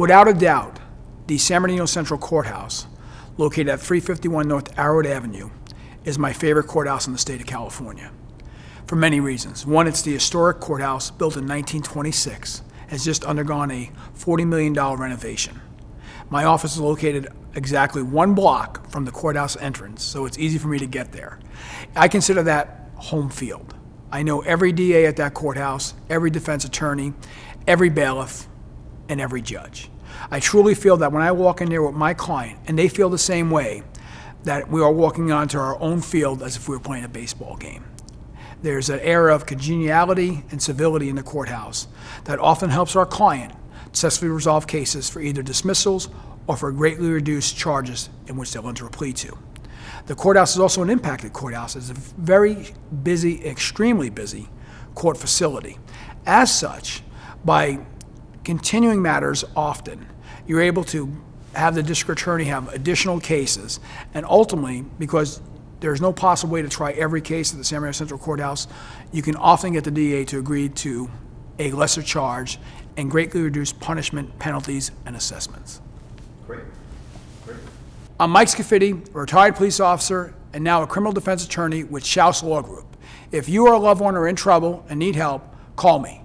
Without a doubt, the San Bernardino Central Courthouse, located at 351 North Arrowhead Avenue, is my favorite courthouse in the state of California for many reasons. One, it's the historic courthouse built in 1926, has just undergone a $40 million renovation. My office is located exactly one block from the courthouse entrance, so it's easy for me to get there. I consider that home field. I know every DA at that courthouse, every defense attorney, every bailiff, and every judge. I truly feel that when I walk in there with my client, and they feel the same way, that we are walking onto our own field as if we were playing a baseball game. There's an air of congeniality and civility in the courthouse that often helps our client successfully resolve cases for either dismissals or for greatly reduced charges in which they'll enter a plea to. The courthouse is also an impacted courthouse. It's a very busy, extremely busy court facility. As such, by continuing matters often, you're able to have the district attorney have additional cases, and ultimately, because there's no possible way to try every case at the San Bernardino Central Courthouse. You can often get the DA to agree to a lesser charge and greatly reduce punishment, penalties, and assessments. Great, great. I'm Mike Scaffidi, a retired police officer and now a criminal defense attorney with Shouse Law Group. If you or a loved one are in trouble and need help, call me.